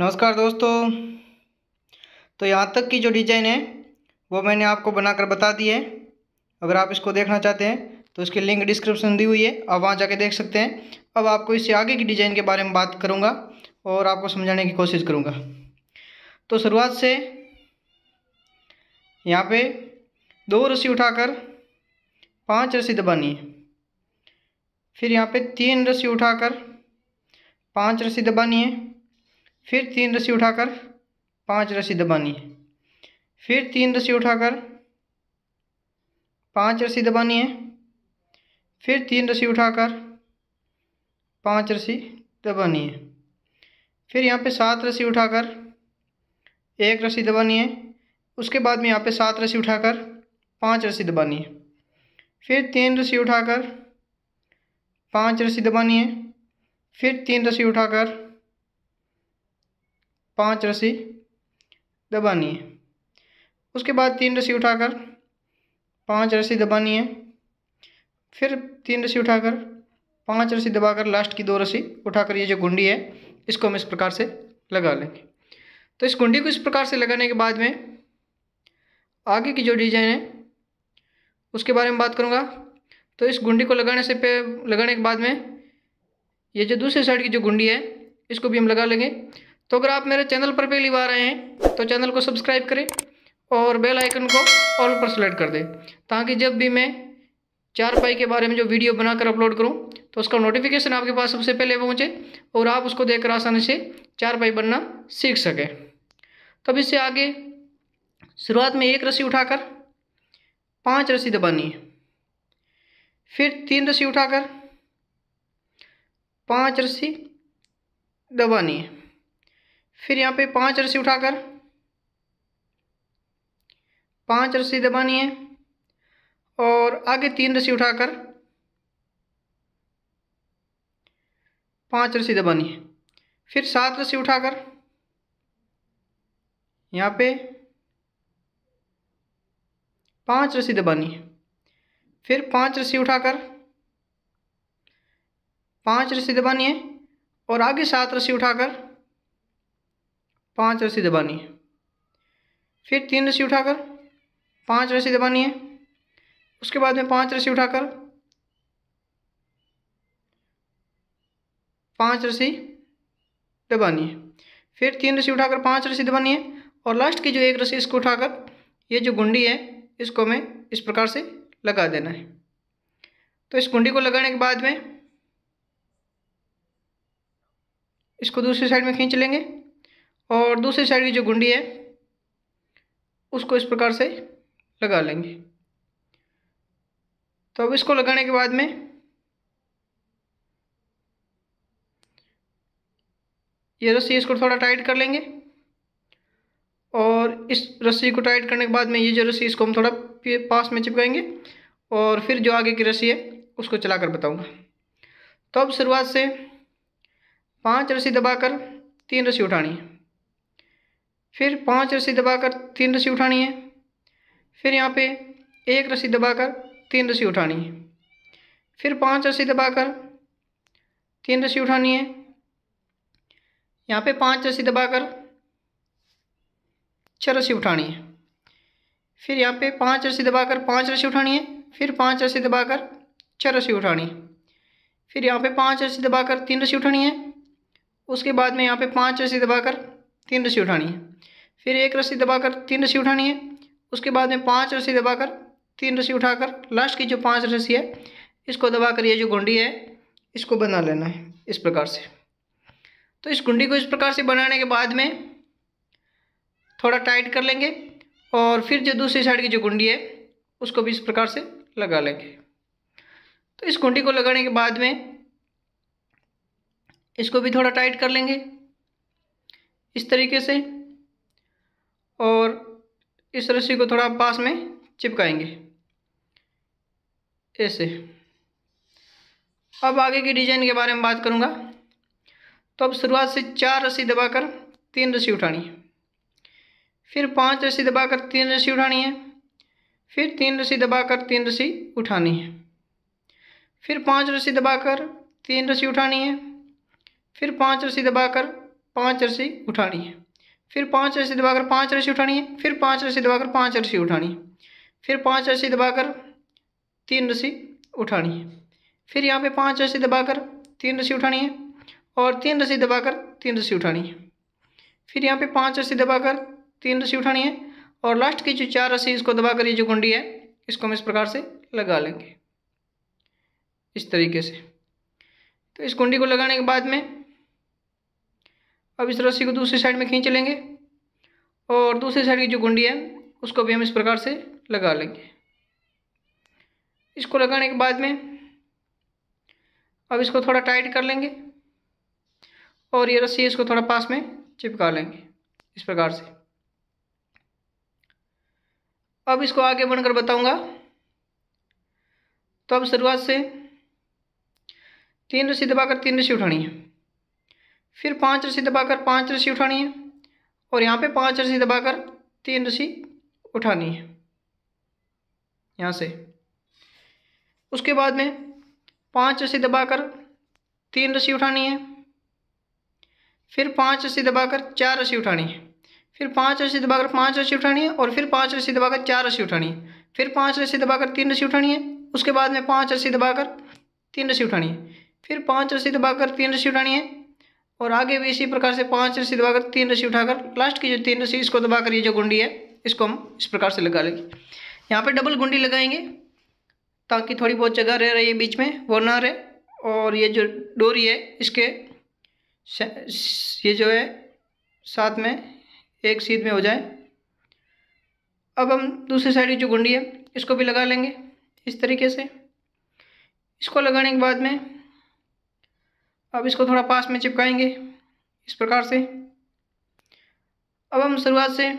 नमस्कार दोस्तों। तो यहाँ तक की जो डिज़ाइन है, वो मैंने आपको बनाकर बता दी है। अगर आप इसको देखना चाहते हैं तो इसकी लिंक डिस्क्रिप्शन दी हुई है, आप वहाँ जाके देख सकते हैं। अब आपको इससे आगे की डिज़ाइन के बारे में बात करूँगा और आपको समझाने की कोशिश करूँगा। तो शुरुआत से यहाँ पे दो रस्सी उठाकर पाँच रस्सी दबानी है। फिर यहाँ पे तीन रस्सी उठाकर पाँच रस्सी दबानी है। फिर तीन रस्सी उठाकर पाँच रस्सी दबानी है। फिर तीन रस्सी उठाकर पाँच रस्सी दबानी है। फिर तीन रस्सी उठाकर पाँच रस्सी दबानी है। फिर यहाँ पे सात रस्सी उठाकर एक रस्सी दबानी है। उसके बाद में यहाँ पे सात रस्सी उठाकर पाँच रस्सी दबानी है। फिर तीन रस्सी उठाकर पाँच रस्सी दबानी है। फिर तीन रस्सी उठाकर पाँच रस्सी दबानी है। उसके बाद तीन रस्सी उठाकर पाँच रस्सी दबानी है। फिर तीन रस्सी उठाकर पाँच रस्सी दबाकर लास्ट की दो रस्सी उठाकर ये जो गुंडी है, इसको हम इस प्रकार से लगा लेंगे। तो इस गुंडी को इस प्रकार से लगाने के बाद में आगे की जो डिज़ाइन है, उसके बारे में बात करूँगा। तो इस गुंडी को लगाने से पे लगाने के बाद में ये जो दूसरी साइड की जो गुंडी है, इसको भी हम लगा लेंगे। तो अगर आप मेरे चैनल पर पहली बार आए हैं तो चैनल को सब्सक्राइब करें और बेल आइकन को ऑल पर सेलेक्ट कर दें, ताकि जब भी मैं चार पाई के बारे में जो वीडियो बनाकर अपलोड करूँ तो उसका नोटिफिकेशन आपके पास सबसे पहले पहुँचे और आप उसको देखकर आसानी से चार पाई बनना सीख सकें। तब इससे आगे शुरुआत में एक रस्सी उठाकर पाँच रस्सी दबानी है, फिर तीन रस्सी उठाकर पाँच रस्सी दबानी है। फिर यहाँ पे पाँच रस्सी उठाकर, पाँच रस्सी दबानी है और आगे तीन रस्सी उठाकर पाँच रस्सी दबानी है। फिर सात रस्सी उठाकर यहाँ पे पाँच रस्सी दबानी है। फिर पाँच रस्सी उठाकर पाँच रस्सी दबानी है और आगे सात रस्सी उठाकर पाँच रस्सी दबानी है। फिर तीन रस्सी उठाकर, पाँच रस्सी दबानी है। उसके बाद में पाँच रस्सी उठाकर, पाँच रस्सी दबानी है। फिर तीन रस्सी उठाकर पाँच रस्सी दबानी है और लास्ट की जो एक रस्सी इसको उठाकर, ये जो गुंडी है, इसको हमें इस प्रकार से लगा देना है। तो इस गुंडी को लगाने के बाद में इसको दूसरी साइड में खींच लेंगे। और दूसरी साइड की जो गुंडी है, उसको इस प्रकार से लगा लेंगे। तो अब इसको लगाने के बाद में ये रस्सी इसको थोड़ा टाइट कर लेंगे और इस रस्सी को टाइट करने के बाद में ये जो रस्सी इसको हम थोड़ा पास में चिपकाएँगे और फिर जो आगे की रस्सी है, उसको चलाकर बताऊँगा। तो अब शुरुआत से पाँच रस्सी दबाकर तीन रस्सी उठानी है। फिर पाँच रस्सी दबाकर तीन रस्सी उठानी है। फिर यहाँ पे एक रस्सी दबाकर तीन रस्सी उठानी है। फिर पाँच रस्सी दबाकर तीन रस्सी उठानी है। यहाँ पे पाँच रस्सी दबाकर छः रस्सी उठानी है। फिर यहाँ पे पाँच रस्सी दबाकर पाँच रस्सी उठानी है। फिर पाँच रस्सी दबाकर छः रस्सी उठानी है। फिर यहाँ पे पाँच रस्सी दबाकर तीन रस्सी उठानी है। उसके बाद में यहाँ पे पाँच रस्सी दबाकर तीन रस्सी उठानी है। फिर एक रस्सी दबाकर तीन रस्सी उठानी है। उसके बाद में पाँच रस्सी दबाकर तीन रस्सी उठाकर लास्ट की जो पाँच रस्सी है, इसको दबाकर ये जो गुंडी है, इसको बना लेना है इस प्रकार से। तो इस गुंडी को इस प्रकार से बनाने के बाद में थोड़ा टाइट कर लेंगे और फिर जो दूसरी साइड की जो गुंडी है, उसको भी इस प्रकार से लगा लेंगे। तो इस गुंडी को लगाने के बाद में इसको भी थोड़ा टाइट कर लेंगे। इस तरीके से और इस रस्सी को थोड़ा पास में चिपकाएँगे। ऐसे। अब आगे की डिज़ाइन के बारे में बात करूँगा। तो अब शुरुआत से चार रस्सी दबाकर तीन रस्सी उठानी है। फिर पाँच रस्सी दबाकर तीन रस्सी उठानी है। फिर तीन रस्सी दबाकर तीन रस्सी उठानी है। फिर पाँच रस्सी दबाकर तीन रस्सी उठानी है। फिर पाँच रस्सी दबाकर पाँच रस्सी उठानी है। फिर पाँच रस्सी दबाकर पाँच रस्सी उठानी है, फिर पाँच रस्सी दबाकर पाँच रस्सी उठानी है, फिर पाँच रस्सी दबाकर तीन रस्सी उठानी है, फिर यहाँ पे पाँच रस्सी दबाकर तीन रस्सी उठानी है और तीन रस्सी दबाकर तीन रस्सी उठानी है, फिर यहाँ पे पाँच रस्सी दबाकर तीन रस्सी उठानी है और लास्ट की जो चार रस्सी इसको दबाकर ये जो गुंडी है, इसको हम इस प्रकार से लगा लेंगे, इस तरीके से। तो इस कुंडी को लगाने के बाद में अब इस रस्सी को दूसरी साइड में खींच लेंगे और दूसरी साइड की जो गुंडी है, उसको भी हम इस प्रकार से लगा लेंगे। इसको लगाने के बाद में अब इसको थोड़ा टाइट कर लेंगे और ये रस्सी इसको थोड़ा पास में चिपका लेंगे इस प्रकार से। अब इसको आगे बढ़कर बताऊँगा। तो अब शुरुआत से तीन रस्सी दबाकर तीन रस्सी उठानी है। फिर पाँच रस्सी दबाकर पाँच रस्सी उठानी है और यहाँ पे पाँच रस्सी दबाकर तीन रस्सी उठानी है यहाँ से उसके बाद में पाँच रस्सी दबाकर तीन रस्सी उठानी है फिर पाँच रस्सी दबाकर चार रस्सी उठानी है फिर पाँच रस्सी दबाकर पाँच रस्सी उठानी है और फिर पाँच रस्सी दबाकर चार रस्सी उठानी है फिर पाँच रस्सी दबाकर तीन रस्सी उठानी है उसके बाद में पाँच रस्सी दबाकर तीन रस्सी उठानी है फिर पाँच रस्सी दबाकर तीन रस्सी उठानी है और आगे भी इसी प्रकार से पाँच रस्सी दबाकर, तीन रस्सी उठाकर लास्ट की जो तीन रस्सी, इसको दबाकर ये जो गुंडी है, इसको हम इस प्रकार से लगा लेंगे। यहाँ पे डबल गुंडी लगाएँगे ताकि थोड़ी बहुत जगह रह रही है बीच में, वो ना रहे। और ये जो डोरी है, इसके ये जो है, साथ में एक सीध में हो जाए। अब हम दूसरी साइड की जो गुंडी है, इसको भी लगा लेंगे इस तरीके से। इसको लगाने के बाद में अब इसको थोड़ा पास में चिपकाएँगे, इस प्रकार से। अब हम शुरुआत से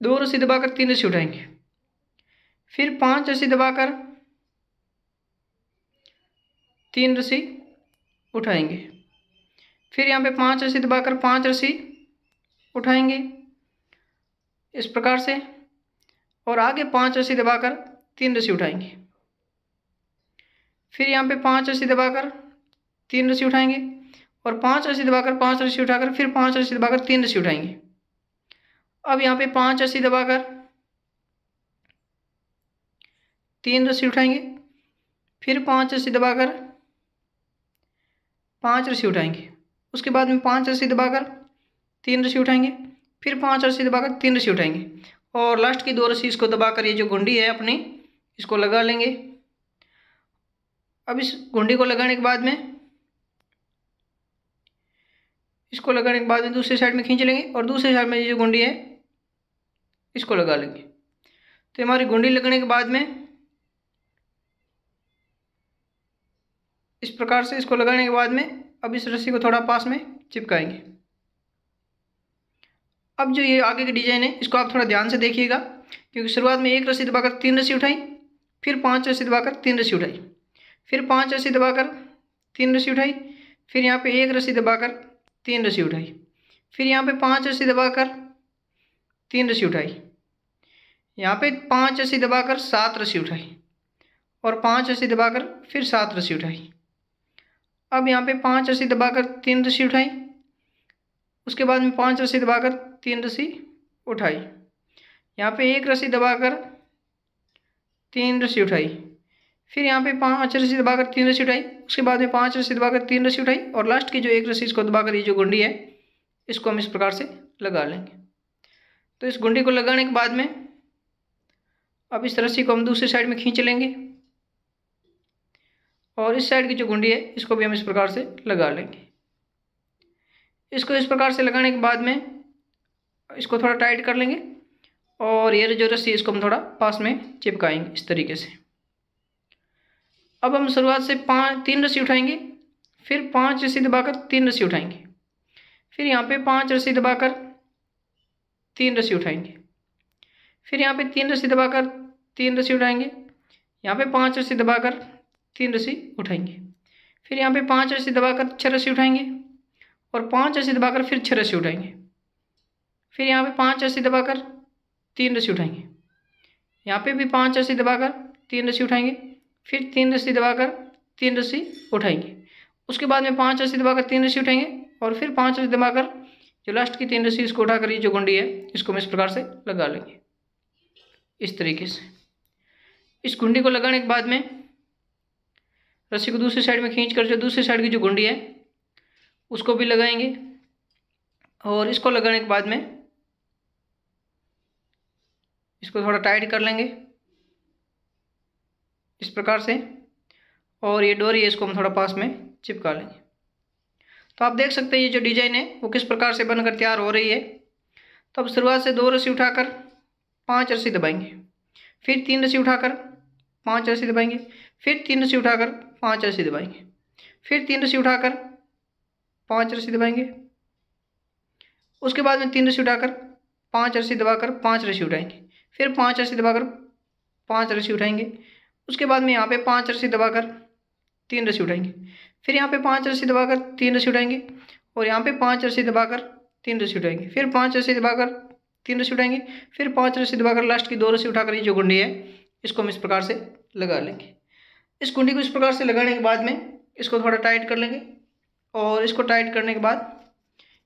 दो रस्सी दबाकर तीन रस्सी उठाएँगे। फिर पाँच रस्सी दबाकर तीन रस्सी उठाएँगे। फिर यहाँ पे पाँच रस्सी दबाकर पाँच रस्सी उठाएँगे, इस प्रकार से। और आगे पाँच रस्सी दबाकर तीन रस्सी उठाएँगे। फिर यहाँ पे पाँच रस्सी दबाकर तीन रस्सी उठाएँगे और पाँच रस्सी दबाकर पाँच रस्सी उठाकर फिर पाँच रस्सी दबाकर तीन रस्सी उठाएँगे। अब यहाँ पे पाँच रस्सी दबाकर तीन रस्सी उठाएँगे, फिर पाँच रस्सी दबाकर पाँच रस्सी उठाएँगे। उसके बाद में पाँच रस्सी दबाकर तीन रस्सी उठाएँगे, फिर पाँच रस्सी दबाकर तीन रस्सी उठाएँगे। और लास्ट की दो रस्सी इसको दबाकर ये जो गुंडी है अपनी, इसको लगा लेंगे। अब इस गुंडी को लगाने के बाद में इसको लगाने के बाद में दूसरी साइड में खींच लेंगे और दूसरी साइड में ये जो गुंडी है, इसको लगा लेंगे। तो हमारी गुंडी लगने के बाद में इस प्रकार से इसको लगाने के बाद में अब इस रस्सी को थोड़ा पास में चिपकाएँगे। अब जो ये आगे की डिज़ाइन है, इसको आप थोड़ा ध्यान से देखिएगा, क्योंकि शुरुआत में एक रस्सी दबाकर तीन रस्सी उठाई, फिर पाँच रस्सी दबाकर तीन रस्सी उठाई, फिर पाँच रस्सी दबाकर तीन रस्सी उठाई, फिर यहाँ पे एक रस्सी दबाकर तीन रस्सी उठाई। फिर यहाँ पे पाँच रस्सी दबाकर तीन रस्सी उठाई। यहाँ पे पाँच रस्सी दबाकर सात रस्सी उठाई और पाँच रस्सी दबाकर फिर सात रस्सी उठाई। अब यहाँ पे पाँच रस्सी दबाकर तीन रस्सी उठाई। उसके बाद में पाँच रस्सी दबाकर तीन रस्सी उठाई। यहाँ पे एक रस्सी दबाकर तीन रस्सी उठाई। फिर यहाँ पे पाँच रस्सी दबाकर तीन रस्सी उठाई। उसके बाद में पाँच रस्सी दबाकर तीन रस्सी उठाई और लास्ट की जो एक रस्सी इसको दबाकर ये जो गुंडी है, इसको हम इस प्रकार से लगा लेंगे। तो इस गुंडी को लगाने के बाद में अब इस रस्सी को हम दूसरी साइड में खींच लेंगे और इस साइड की जो गुंडी है, इसको भी हम इस प्रकार से लगा लेंगे। इसको इस प्रकार से लगाने के बाद में इसको थोड़ा टाइट कर लेंगे और ये जो रस्सी इसको हम थोड़ा पास में चिपकाएँगे इस तरीके से। अब हम शुरुआत से पाँच, तीन रस्सी उठाएँगे, फिर पाँच रस्सी दबाकर तीन रस्सी उठाएँगे। फिर यहाँ पे पाँच रस्सी दबाकर तीन रस्सी उठाएँगे। फिर यहाँ पे तीन रस्सी दबाकर तीन रस्सी उठाएँगे। यहाँ पे पाँच रस्सी दबाकर तीन रस्सी उठाएँगे। फिर यहाँ पे पाँच रस्सी दबाकर छः रस्सी उठाएँगे और पाँच रस्सी दबाकर फिर छः रस्सी उठाएँगे। फिर यहाँ पे पाँच रस्सी दबाकर तीन रस्सी उठाएँगे। यहाँ पे भी पाँच रस्सी दबाकर तीन रस्सी उठाएँगे। फिर तीन रस्सी दबाकर तीन रस्सी उठाएँगे। उसके बाद में पाँच रस्सी दबाकर तीन रस्सी उठाएँगे और फिर पाँच रस्सी दबाकर जो लास्ट की तीन रस्सी इसको उठाकर, ये जो गुंडी है, इसको हम इस प्रकार से लगा लेंगे। इस तरीके से। इस गुंडी को लगाने के बाद में रस्सी को दूसरी साइड में खींच कर जो दूसरी साइड की जो गुंडी है, उसको भी लगाएँगे और इसको लगाने के बाद में इसको थोड़ा टाइट कर लेंगे। इस प्रकार से। और ये डोरी है, इसको हम थोड़ा पास में चिपका लेंगे। तो आप देख सकते हैं ये जो डिज़ाइन है, वो किस प्रकार से बनकर तैयार हो रही है। तो अब शुरुआत से दो रस्सी उठाकर पाँच रस्सी दबाएँगे। फिर तीन रस्सी उठाकर पाँच रस्सी दबाएँगे। फिर तीन रस्सी उठाकर पाँच रस्सी दबाएँगे। फिर तीन रस्सी उठाकर पाँच रस्सी दबाएँगे। उसके बाद में तीन रस्सी उठाकर पाँच रस्सी दबाकर पाँच रस्सी उठाएँगे। फिर पाँच रस्सी दबाकर पाँच रस्सी उठाएँगे। उसके बाद में यहाँ पे पाँच रस्सी दबाकर तीन रस्सी उठाएँगे। फिर यहाँ पे पाँच रस्सी दबाकर तीन रस्सी उठाएँगे और यहाँ पे पाँच रस्सी दबाकर तीन रस्सी उठाएँगे। फिर पाँच रस्सी दबाकर तीन रस्सी उठाएँगे। फिर पाँच रस्सी दबाकर लास्ट की दो रस्सी उठाकर ये जो गुंडी है, इसको हम इस प्रकार से लगा लेंगे। इस गुंडी को इस प्रकार से लगाने के बाद में इसको थोड़ा टाइट कर लेंगे और इसको टाइट करने के बाद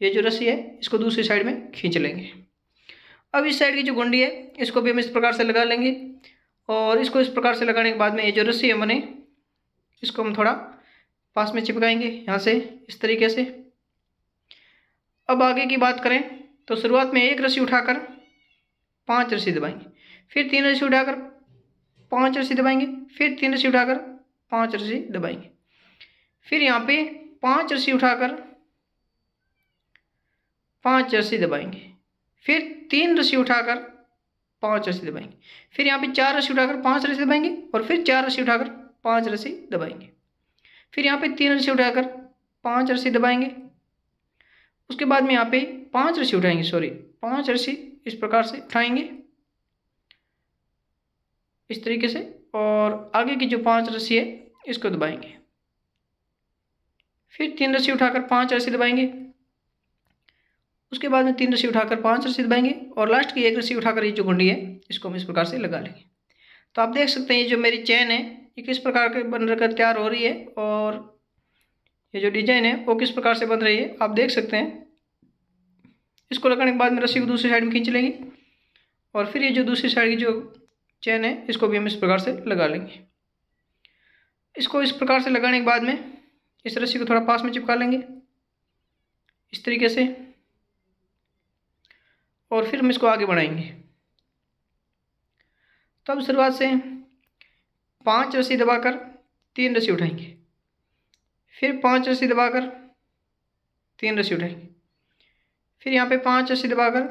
ये जो रस्सी है, इसको दूसरी साइड में खींच लेंगे। अब इस साइड की जो गुंडी है, इसको भी हम इस प्रकार से लगा लेंगे। और इसको इस प्रकार से लगाने के बाद में ये जो रस्सी है बने इसको हम थोड़ा पास में चिपकाएँगे, यहाँ से, इस तरीके से। अब आगे की बात करें तो शुरुआत में एक रस्सी उठाकर पाँच रस्सी दबाएँगे, फिर तीन रस्सी उठाकर पाँच रस्सी दबाएँगे, फिर तीन रस्सी उठाकर पाँच रस्सी दबाएँगे। फिर यहाँ पे पाँच रस्सी उठाकर पाँच रस्सी दबाएँगे, फिर तीन रस्सी उठाकर पाँच रस्सी दबाएँगे। फिर यहाँ पे चार रस्सी उठाकर पाँच रस्सी दबाएँगे और फिर चार रस्सी उठाकर पाँच रस्सी दबाएँगे। फिर यहाँ पे तीन रस्सी उठाकर पाँच रस्सी दबाएँगे। उसके बाद में यहाँ पे पाँच रस्सी उठाएँगे सॉरी पाँच रस्सी इस प्रकार से उठाएँगे। इस तरीके से और आगे की जो पाँच रस्सी है, इसको दबाएँगे। फिर तीन रस्सी उठाकर पाँच रस्सी दबाएँगे। उसके बाद में तीन रस्सी उठाकर पाँच रस्सी दबाएँगे और लास्ट की एक रस्सी उठाकर ये जो गुंडी है, इसको हम इस प्रकार से लगा लेंगे। तो आप देख सकते हैं ये जो मेरी चैन है, ये किस प्रकार के बन कर तैयार हो रही है और ये जो डिज़ाइन है, वो किस प्रकार से बन रही है, आप देख सकते हैं। इसको लगाने के बाद में रस्सी को दूसरी साइड में खींच लेंगे और फिर ये जो दूसरी साइड की जो चैन है, इसको भी हम इस प्रकार से लगा लेंगे। इसको इस प्रकार से लगाने के बाद में इस रस्सी को थोड़ा पास में चिपका लेंगे। इस तरीके से और फिर हम इसको आगे बढ़ाएँगे। तो अब शुरुआत से पाँच रस्सी दबाकर तीन रस्सी उठाएँगे। फिर पाँच रस्सी दबाकर तीन रस्सी उठाएँगे। फिर यहाँ पे पाँच रस्सी दबाकर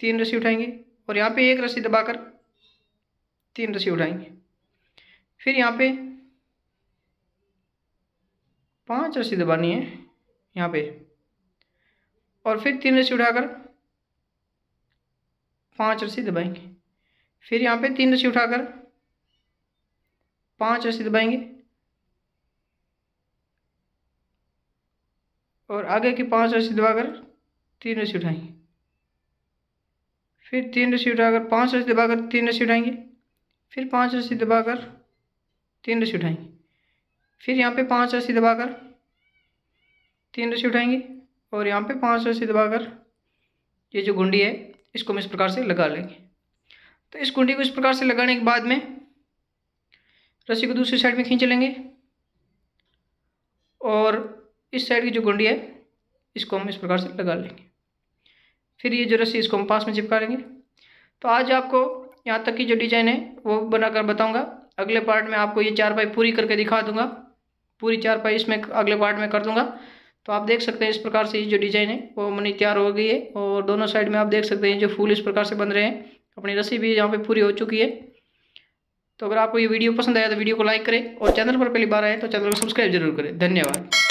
तीन रस्सी उठाएँगे और यहाँ पे एक रस्सी दबाकर तीन रस्सी उठाएँगे। फिर यहाँ पे पाँच रस्सी दबानी है यहाँ पे और फिर तीन रस्सी उठाकर पाँच रस्सी दबाएँगे फिर यहाँ पे तीन रस्सी उठाकर पाँच रस्सी दबाएँगे और आगे की पाँच रस्सी दबाकर तीन रस्सी उठाएँगे। फिर तीन रस्सी उठाकर पाँच रस्सी दबाकर तीन रस्सी उठाएँगे। फिर पाँच रस्सी दबाकर तीन रस्सी उठाएँगे। फिर यहाँ पे पाँच रस्सी दबाकर तीन रस्सी उठाएँगे। और यहाँ पे पाँच रस्सी दबाकर ये जो गुंडी है इसको हम इस प्रकार से लगा लेंगे। तो इस गुंडी को इस प्रकार से लगाने के बाद में रस्सी को दूसरी साइड में खींच लेंगे और इस साइड की जो गुंडी है, इसको हम इस प्रकार से लगा लेंगे। फिर ये जो रस्सी इसको हम पास में चिपका लेंगे। तो आज आपको यहाँ तक की जो डिज़ाइन है, वो बनाकर बताऊँगा। अगले पार्ट में आपको ये चार पाई पूरी करके दिखा दूँगा। पूरी चार पाई इसमें अगले पार्ट में कर दूँगा। तो आप देख सकते हैं इस प्रकार से ये जो डिज़ाइन है, वो मनी तैयार हो गई है और दोनों साइड में आप देख सकते हैं जो फूल इस प्रकार से बन रहे हैं। अपनी रस्सी भी यहाँ पे पूरी हो चुकी है। तो अगर आपको ये वीडियो पसंद आया तो वीडियो को लाइक करें और चैनल पर पहली बार आए तो चैनल को सब्सक्राइब ज़रूर करें। धन्यवाद।